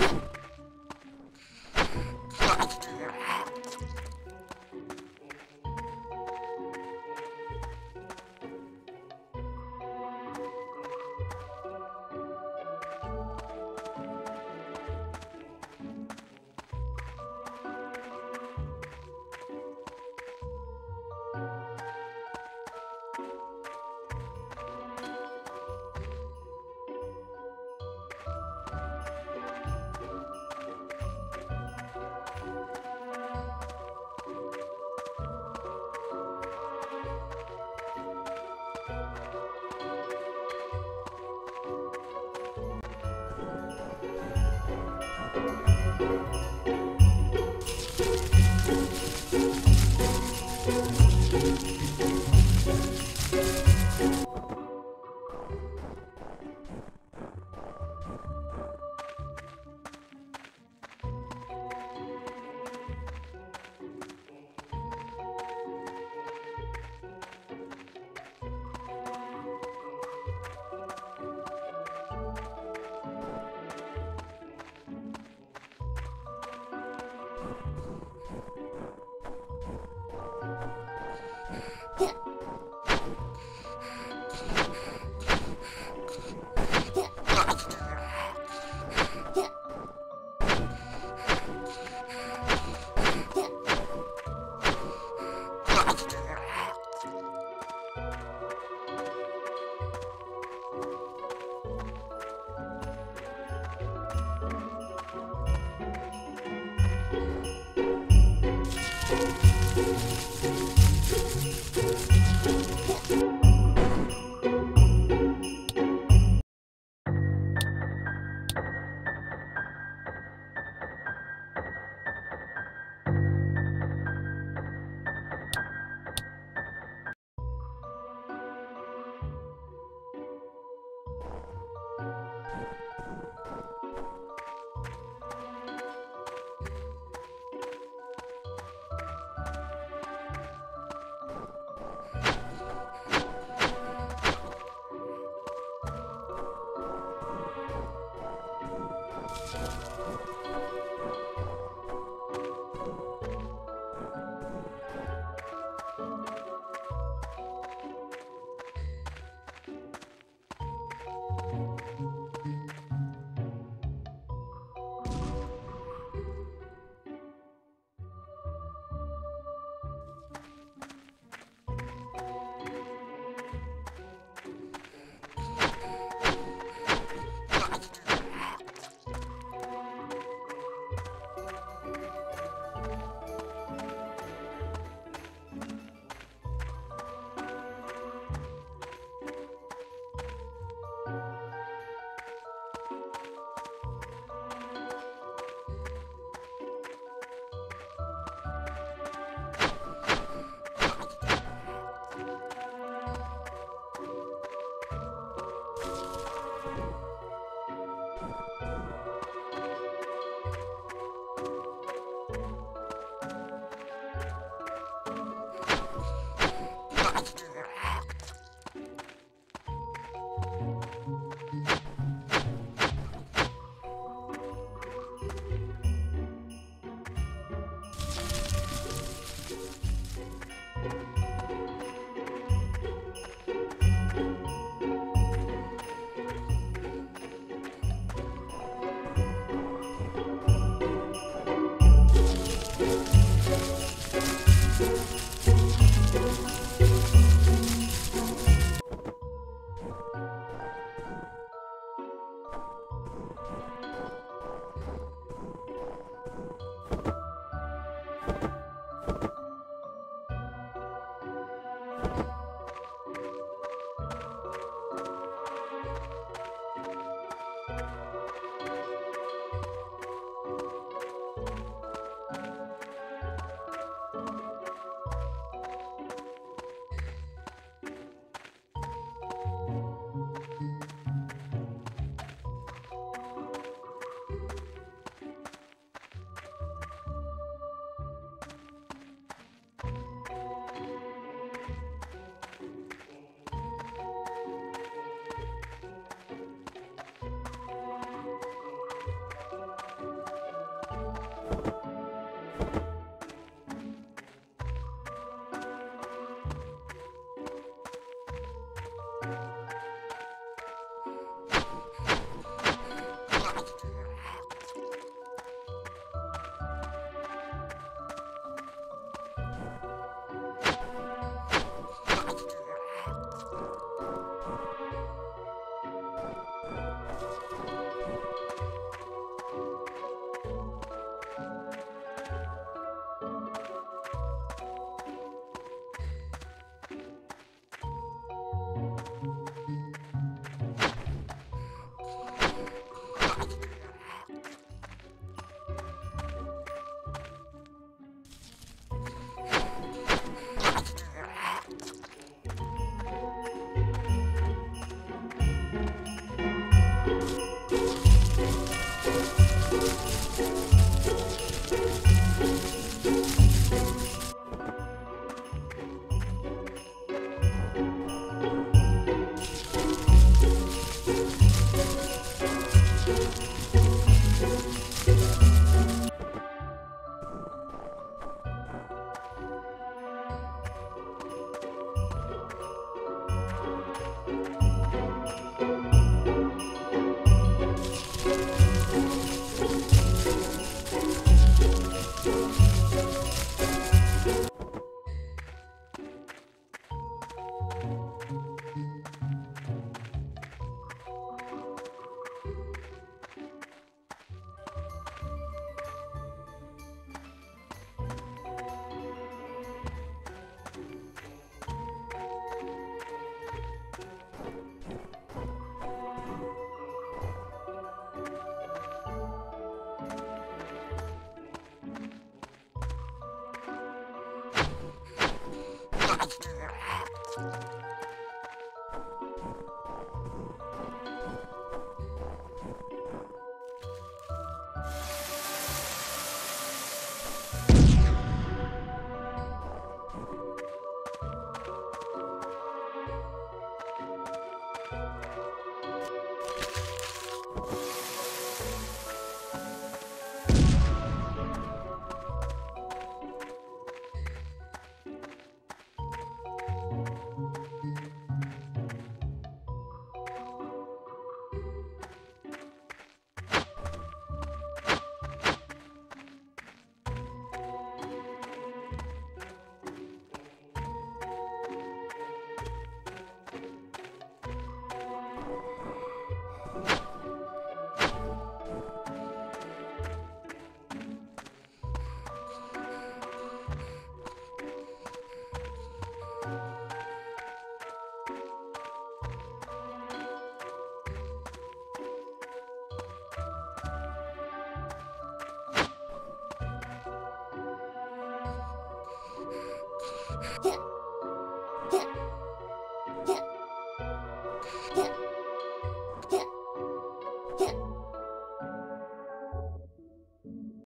you